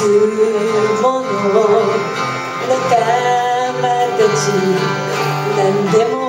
すもの。仲間たち何でも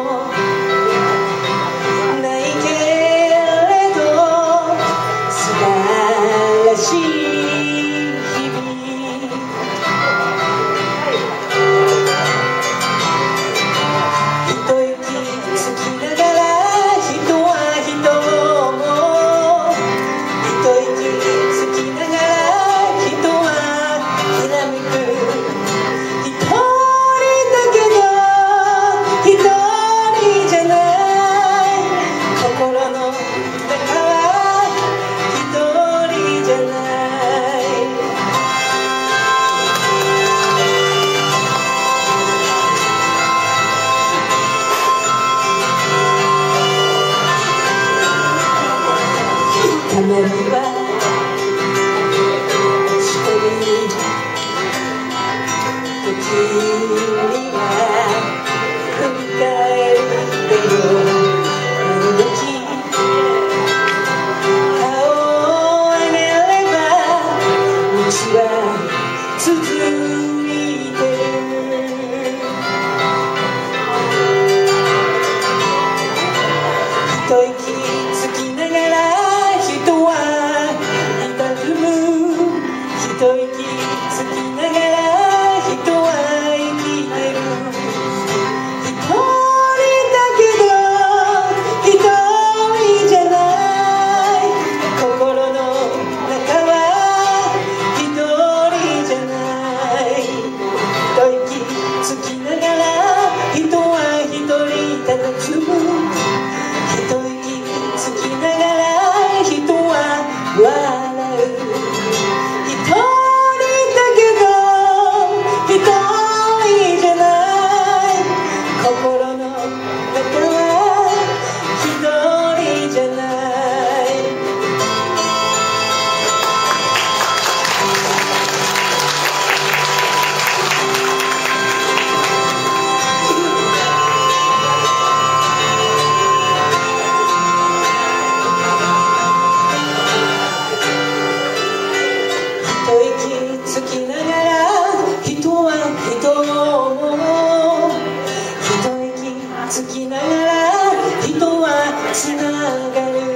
and the つきながら人はつながる